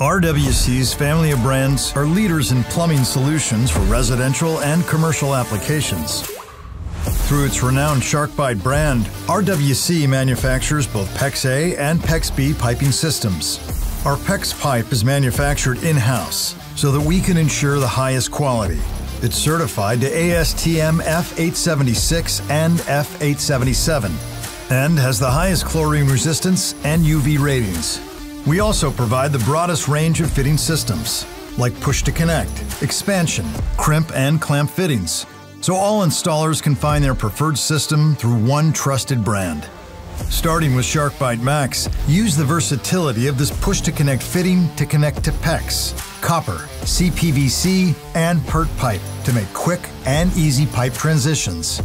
RWC's family of brands are leaders in plumbing solutions for residential and commercial applications. Through its renowned SharkBite brand, RWC manufactures both PEX A and PEX B piping systems. Our PEX pipe is manufactured in-house so that we can ensure the highest quality. It's certified to ASTM F876 and F877 and has the highest chlorine resistance and UV ratings. We also provide the broadest range of fitting systems, like push to connect, expansion, crimp, and clamp fittings, so all installers can find their preferred system through one trusted brand. Starting with SharkBite Max, use the versatility of this push to connect fitting to connect to PEX, copper, CPVC, and PERT pipe to make quick and easy pipe transitions.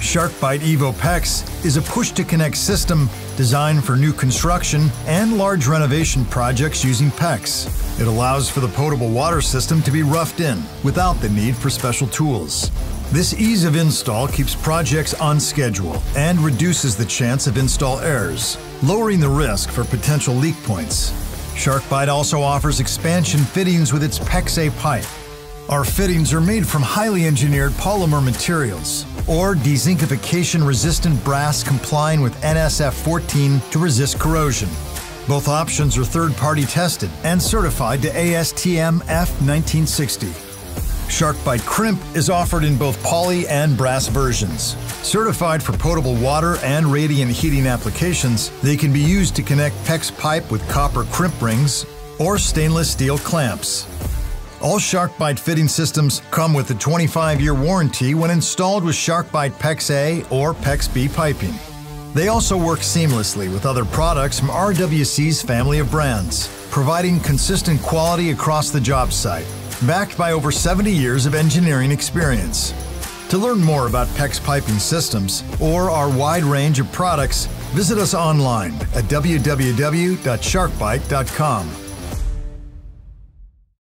SharkBite EvoPEX is a push to connect system designed for new construction and large renovation projects using PEX. It allows for the potable water system to be roughed in without the need for special tools. This ease of install keeps projects on schedule and reduces the chance of install errors, lowering the risk for potential leak points. SharkBite also offers expansion fittings with its PEX A pipe. Our fittings are made from highly engineered polymer materials or dezincification resistant brass complying with NSF 14 to resist corrosion. Both options are third party tested and certified to ASTM F1960. SharkBite Crimp is offered in both poly and brass versions. Certified for potable water and radiant heating applications, they can be used to connect PEX pipe with copper crimp rings or stainless steel clamps. All SharkBite fitting systems come with a 25-year warranty when installed with SharkBite PEX A or PEX B piping. They also work seamlessly with other products from RWC's family of brands, providing consistent quality across the job site, backed by over 70 years of engineering experience. To learn more about PEX piping systems or our wide range of products, visit us online at www.sharkbite.com.